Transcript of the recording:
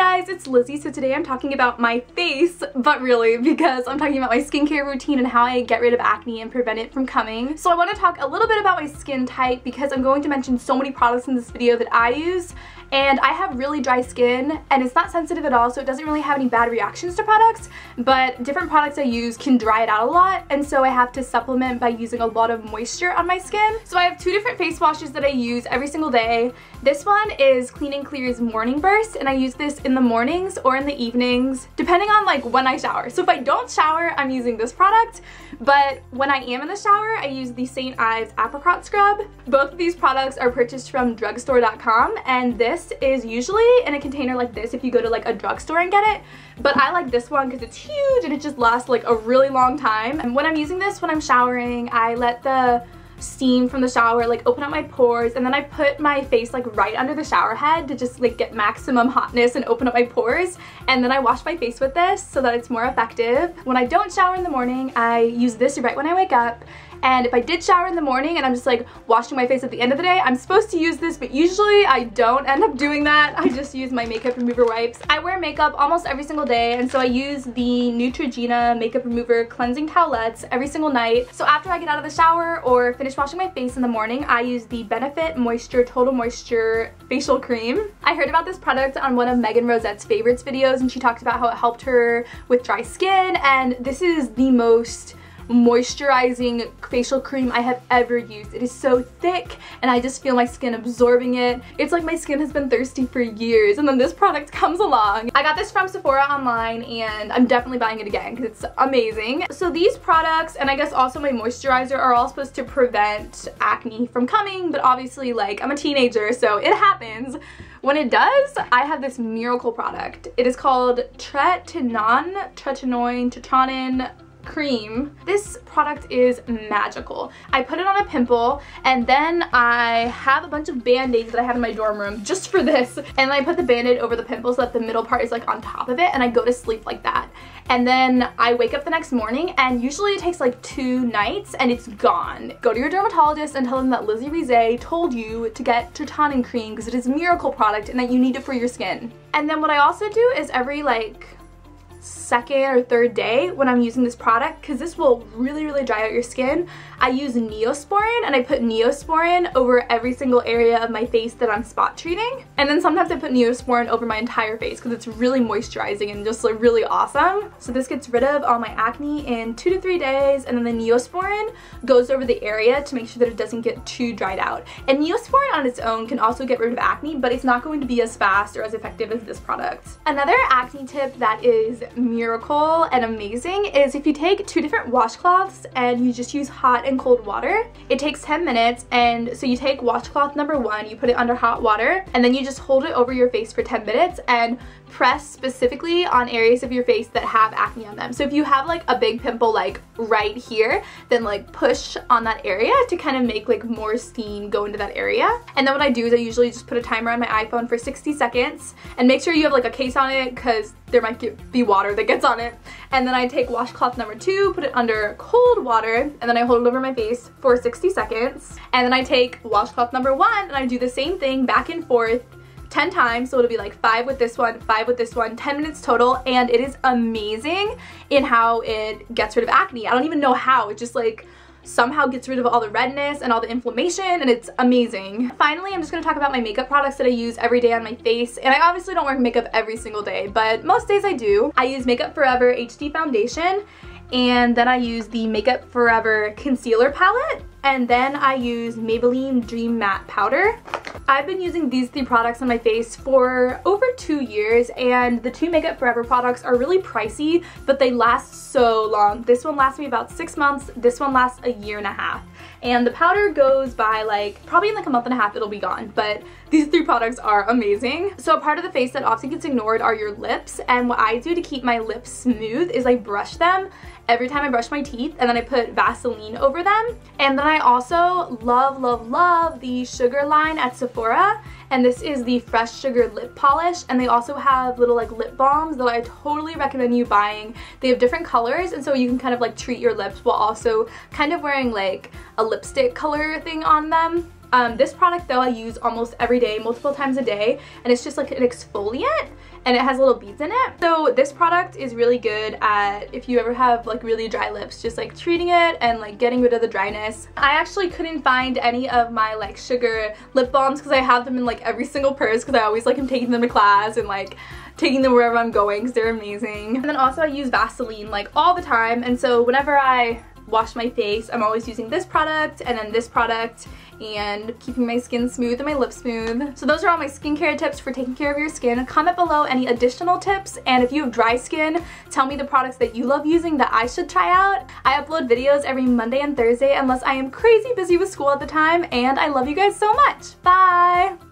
guys, it's Lizzie. So today I'm talking about my face, but really because I'm talking about my skincare routine and how I get rid of acne and prevent it from coming. So I want to talk a little bit about my skin type because I'm going to mention so many products in this video that I use and I have really dry skin and it's not sensitive at all so it doesn't really have any bad reactions to products but different products I use can dry it out a lot and so I have to supplement by using a lot of moisture on my skin. So I have two different face washes that I use every single day. This one is Clean and Clear's Morning Burst and I use this in the mornings or in the evenings depending on like when I shower. So if I don't shower I'm using this product but when I am in the shower I use the St. Ives Apricot Scrub. Both of these products are purchased from drugstore.com and this this is usually in a container like this if you go to like a drugstore and get it, but I like this one because it's huge and it just lasts like a really long time. And when I'm using this, when I'm showering, I let the steam from the shower like open up my pores and then I put my face like right under the shower head to just like get maximum hotness and open up my pores and then I wash my face with this so that it's more effective. When I don't shower in the morning I use this right when I wake up and if I did shower in the morning and I'm just like washing my face at the end of the day, I'm supposed to use this, but usually I don't end up doing that. I just use my makeup remover wipes. I wear makeup almost every single day, and so I use the Neutrogena Makeup Remover Cleansing Towelettes every single night. So after I get out of the shower or finish washing my face in the morning, I use the Benefit Moisture Total Moisture Facial Cream. I heard about this product on one of Megan Rosette's favorites videos, and she talked about how it helped her with dry skin, and this is the most moisturizing facial cream I have ever used. It is so thick and I just feel my skin absorbing it. It's like my skin has been thirsty for years and then this product comes along. I got this from Sephora online and I'm definitely buying it again because it's amazing. So these products and I guess also my moisturizer are all supposed to prevent acne from coming but obviously like I'm a teenager so it happens. When it does, I have this miracle product. It is called Tretinoin, Tretinoin, Tretinoin cream. This product is magical. I put it on a pimple and then I have a bunch of band-aids that I have in my dorm room just for this and I put the band-aid over the pimple so that the middle part is like on top of it and I go to sleep like that. And then I wake up the next morning and usually it takes like two nights and it's gone. Go to your dermatologist and tell them that Lizzie Reezay told you to get Tretinoin cream because it is a miracle product and that you need it for your skin. And then what I also do is every like second or third day when I'm using this product because this will really, really dry out your skin. I use Neosporin and I put Neosporin over every single area of my face that I'm spot treating. And then sometimes I put Neosporin over my entire face because it's really moisturizing and just like really awesome. So this gets rid of all my acne in two to three days and then the Neosporin goes over the area to make sure that it doesn't get too dried out. And Neosporin on its own can also get rid of acne, but it's not going to be as fast or as effective as this product. Another acne tip that is miracle and amazing is if you take two different washcloths and you just use hot and cold water. It takes 10 minutes and so you take washcloth number one, you put it under hot water and then you just hold it over your face for 10 minutes and press specifically on areas of your face that have acne on them. So if you have like a big pimple like right here, then like push on that area to kind of make like more steam go into that area. And then what I do is I usually just put a timer on my iPhone for 60 seconds and make sure you have like a case on it because there might get, be water that gets on it. And then I take washcloth number two, put it under cold water, and then I hold it over my face for 60 seconds. And then I take washcloth number one and I do the same thing back and forth 10 times so it'll be like five with this one five with this one 10 minutes total and it is amazing in how it gets rid of acne I don't even know how it just like somehow gets rid of all the redness and all the inflammation and it's amazing. Finally, I'm just to talk about my makeup products that I use every day on my face and I obviously don't wear makeup every single day but most days I do. I use Makeup Forever HD Foundation and then I use the Makeup Forever Concealer Palette and then I use Maybelline Dream Matte Powder. I've been using these three products on my face for over two years and the two Makeup Forever products are really pricey but they last so long. This one lasts me about six months, this one lasts a year and a half. And the powder goes by like, probably in like a month and a half it'll be gone, but these three products are amazing. So a part of the face that often gets ignored are your lips and what I do to keep my lips smooth is I brush them every time I brush my teeth and then I put Vaseline over them. And then I also love, love, love the Sugar line at Sephora and this is the Fresh Sugar Lip Polish and they also have little like lip balms that I totally recommend you buying. They have different colors and so you can kind of like treat your lips while also kind of wearing like a lipstick color thing on them. Um, this product though I use almost every day, multiple times a day, and it's just like an exfoliant and it has little beads in it. So this product is really good at if you ever have like really dry lips, just like treating it and like getting rid of the dryness. I actually couldn't find any of my like sugar lip balms because I have them in like every single purse because I always like am taking them to class and like taking them wherever I'm going because they're amazing. And then also I use Vaseline like all the time and so whenever I wash my face I'm always using this product and then this product and keeping my skin smooth and my lips smooth. So those are all my skincare tips for taking care of your skin. Comment below any additional tips and if you have dry skin, tell me the products that you love using that I should try out. I upload videos every Monday and Thursday unless I am crazy busy with school at the time and I love you guys so much. Bye!